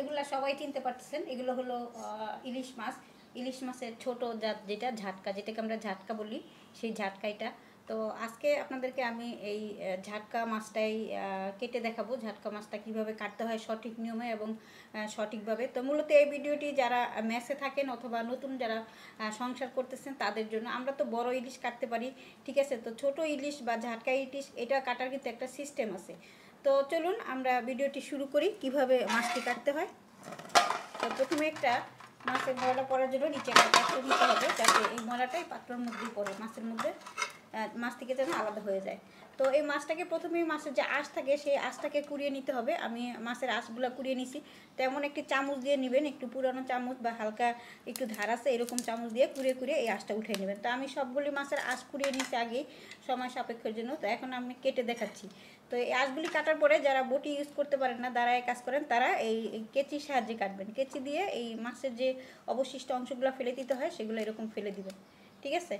এগুলা সবাই চিনতে পারতেছেন। এগুলো হলো ইলিশ মাছ। ইলিশ মাছের ছোট জাত যেটা, ঝাটকা, যেটাকে আমরা ঝাটকা বলি, সেই ঝাটকা এটা তো আজকে আপনাদেরকে আমি এই ঝাটকা মাছটাই কেটে দেখাবো। ঝাটকা মাছটা কীভাবে কাটতে হয় সঠিক নিয়মে এবং সঠিকভাবে। তো মূলত এই ভিডিওটি যারা মেসে থাকেন অথবা নতুন যারা সংসার করতেছেন, তাদের জন্য আমরা তো বড় ইলিশ কাটতে পারি, ঠিক আছে? তো ছোট ইলিশ বা ঝাটকা ইলিশ, এটা কাটার কিন্তু একটা সিস্টেম আছে। তো চলুন আমরা ভিডিওটি শুরু করি, কীভাবে মাছটি কাটতে হয়। তো প্রথমে একটা মাছের ময়লা পড়ার জন্য নিচে একটা পাত্র নিতে হবে, যাতে এই ময়লাটাই পাত্রের মধ্যেই পড়ে, মাছের মধ্যে মাছ থেকে যেন আলাদা হয়ে যায়। তো এই মাছটাকে প্রথমেই মাছের যে আঁশ থাকে, সেই আঁশটাকে কুড়িয়ে নিতে হবে। আমি মাছের আঁশগুলো কুড়িয়ে নিছি। তেমন একটি চামচ দিয়ে নেবেন, একটু পুরানো চামচ বা হালকা একটু ধার আছে, এরকম চামচ দিয়ে কুড়িয়ে কুড়িয়ে এই আঁশটা উঠিয়ে নেবেন। তো আমি সবগুলি মাছের আঁশ কুড়িয়ে নিছি আগেই, সময় সাপেক্ষের জন্য। তো এখন আমি কেটে দেখাচ্ছি। তো এই আঁশগুলি কাটার পরে যারা বটি ইউজ করতে পারেন না দাঁড়ায় কাজ করেন, তারা এই কেচির সাহায্যে কাটবেন। কেচি দিয়ে এই মাছের যে অবশিষ্ট অংশগুলো ফেলে দিতে হয়, সেগুলো এরকম ফেলে দিবেন। ঠিক আছে?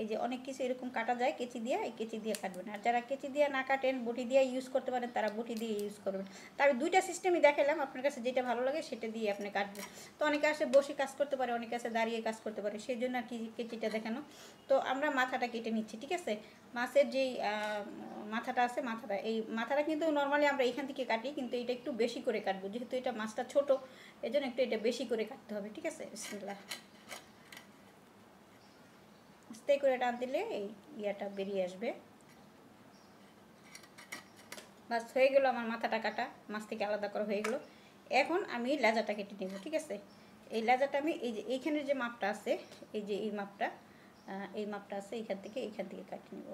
এই যে অনেক কিছু এরকম কাটা যায়, কেচি দিয়ে, এই কেচি দিয়ে কাটবেন। আর যারা কেচি দিয়ে না কাটেন, বটি দিয়ে ইউজ করতে পারেন, তারা বটি দিয়ে ইউজ করবেন। তবে দুইটা সিস্টেমই দেখালাম আপনার কাছে যেটা ভালো লাগে সেটা দিয়ে আপনি কাটবেন। তো অনেকে আসে বসে কাজ করতে পারে, অনেকে আসে দাঁড়িয়ে কাজ করতে পারে সেই জন্য আর কি কেচিটা দেখানো। তো আমরা মাথাটা কেটে নিচ্ছি, ঠিক আছে? মাছের যেই মাথাটা আছে, মাথাটা, এই মাথাটা কিন্তু নর্মালি আমরা এখান থেকে কাটি, কিন্তু এটা একটু বেশি করে কাটবো। যেহেতু এটা মাছটা ছোট এই একটু এটা বেশি করে কাটতে হবে, ঠিক আছে? বিসমিল্লাহ। আস্তে করে টান দিলে এই ইয়াটা বেরিয়ে আসবে। বাস, হয়ে গেল আমার মাথাটা কাটা। মাছ থেকে আলাদা করা হয়ে গেল। এখন আমি লেজাটা কেটে নেব, ঠিক আছে? এই লেজাটা আমি, এই যে এইখানের যে মাপটা আছে, এই যে এই মাপটা এই মাপটা আছে, এইখান থেকে এইখান থেকে কাটিয়ে নেব।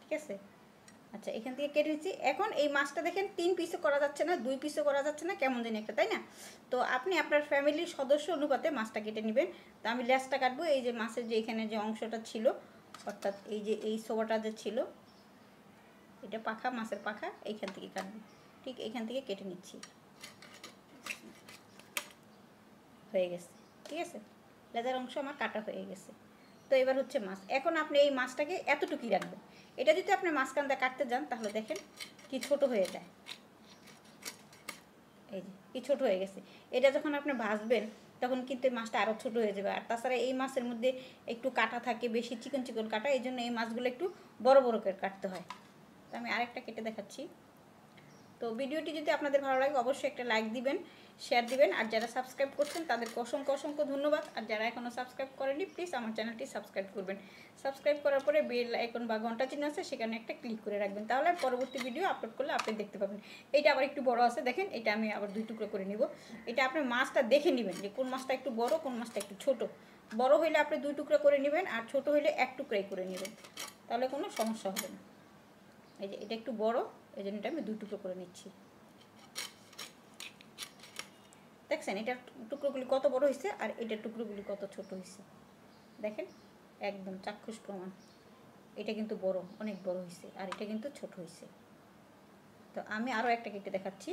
ঠিক আছে? আচ্ছা এখান থেকে কেটে নিচ্ছি এখন এই মাছটা দেখেন, তিন পিসও করা যাচ্ছে না, দুই পিসও করা যাচ্ছে না, কেমন জানি একটা, তাই না? তো আপনি আপনার ফ্যামিলির সদস্য অনুপাতে মাছটা কেটে নেবেন। তো আমি ল্যাসটা কাটবো, এই যে মাছের যে এখানে যে অংশটা ছিল, অর্থাৎ এই যে, এই সোবাটা যে ছিল, এটা পাখা, মাছের পাখা, এইখান থেকে কাটবো। ঠিক এইখান থেকে কেটে নিচ্ছি। হয়ে গেছে। ঠিক আছে? লেজার অংশ আমার কাটা হয়ে গেছে। তো এবার হচ্ছে মাছ। এখন আপনি এই মাছটাকে এতটুকুই রাখবেন। এটা যদি আপনি মাঝখানটা কাটতে যান, তাহলে দেখেন কি ছোট হয়ে যায়। এই যে, কি ছোট হয়ে গেছে। এটা যখন আপনি ভাজবেন, তখন কিন্তু এই মাছটা আরও ছোট হয়ে যাবে। আর তাছাড়া এই মাছের মধ্যে একটু কাটা থাকে, বেশি চিকন চিকন কাটা, এই জন্য এই মাছগুলো একটু বড় বড় করে কাটতে হয়। তো আমি আরেকটা কেটে দেখাচ্ছি। তো ভিডিওটি যদি আপনাদের ভালো লাগে, অবশ্যই একটা লাইক দিবেন। শেয়ার দিবেন। আর যারা সাবস্ক্রাইব করছেন, তাদেরকে অসংখ্য অসংখ্য ধন্যবাদ। আর যারা এখনও সাবস্ক্রাইব করেনি প্লিজ আমার চ্যানেলটি সাবস্ক্রাইব করবেন। সাবস্ক্রাইব করার পরে বেল আইকন বা ঘণ্টা চিহ্ন আছে, সেখানে একটা ক্লিক করে রাখবেন। তাহলে পরবর্তী ভিডিও আপলোড করলে আপনি দেখতে পাবেন। এটা আবার একটু বড় আছে, দেখেন। এটা আমি আবার দুই টুকরো করে নিব। এটা আপনি মাছটা দেখে নেবেন যে কোন মাছটা একটু বড়, কোন মাছটা একটু ছোট। বড় হইলে আপনি দুই টুকরো করে নেবেন, আর ছোট হইলে এক টুকরাই করে নেবেন। তাহলে কোনো সমস্যা হবে না। এই যে এটা একটু বড়, এই জন্য এটা আমি দুই টুকরো করে নিচ্ছি। দেখছেন এটার টুকরোগুলি কত বড় হয়েছে আর এটার টুকরোগুলি কত ছোট হয়েছে দেখেন, একদম চাক্ষুষ প্রমাণ। এটা কিন্তু বড়, অনেক বড় হয়েছে আর এটা কিন্তু ছোট হয়েছে তো আমি আরও একটা কেটে দেখাচ্ছি।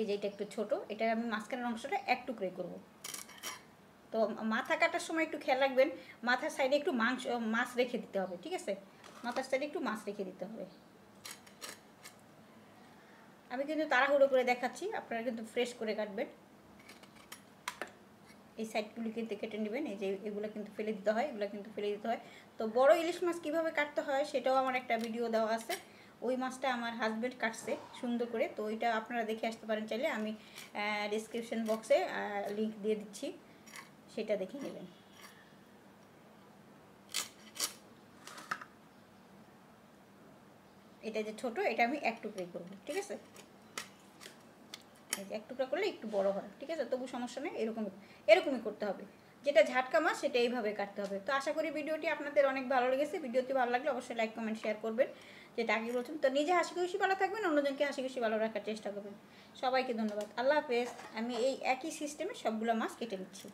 এই যে এটা একটু ছোট, এটা আমি মাঝখানের অংশটা এক টুকরোই করব। তো মাথা কাটার সময় একটু খেয়াল রাখবেন, মাথার সাইডে একটু মাংস, মাছ রেখে দিতে হবে, ঠিক আছে? মাথার সাইডে একটু মাছ রেখে দিতে হবে। আমি কিন্তু তাড়াহুড়ো করে দেখাচ্ছি, আপনারা কিন্তু ফ্রেশ করে কাটবেন। এই সাইডগুলি কিন্তু কেটে নেবেন, এই যে এগুলো কিন্তু ফেলে দিতে হয়, এগুলো কিন্তু ফেলে দিতে হয়। তো বড় ইলিশ মাছ কীভাবে কাটতে হয় সেটাও আমার একটা ভিডিও দেওয়া আছে। ওই মাছটা আমার হাজব্যান্ড কাটছে সুন্দর করে, তো ওইটা আপনারা দেখে আসতে পারেন চাইলে। আমি ডিসক্রিপশন বক্সে লিংক দিয়ে দিচ্ছি, সেটা দেখে নেবেন। এটা যে ছোট, এটা আমি এক টুকরাই করব, ঠিক আছে? এক টুকরা করলে একটু বড় হয়, ঠিক আছে? তবু সমস্যা নেই, এরকম, এরকমই করতে হবে। যেটা ঝাটকা মাছ, সেটা এইভাবে কাটতে হবে। তো আশা করি ভিডিওটি আপনাদের অনেক ভালো লেগেছে। ভিডিওটি ভালো লাগলে অবশ্যই লাইক, কমেন্ট, শেয়ার করবেন। যেটা আগে বলছেন তো নিজে হাসি খুশি ভালো থাকবেন, অন্যজনকে হাসি খুশি ভালো রাখার চেষ্টা করবেন। সবাইকে ধন্যবাদ। আল্লাহ হাফেজ। আমি এই একই সিস্টেমে সবগুলো মাছ কেটে নিচ্ছি।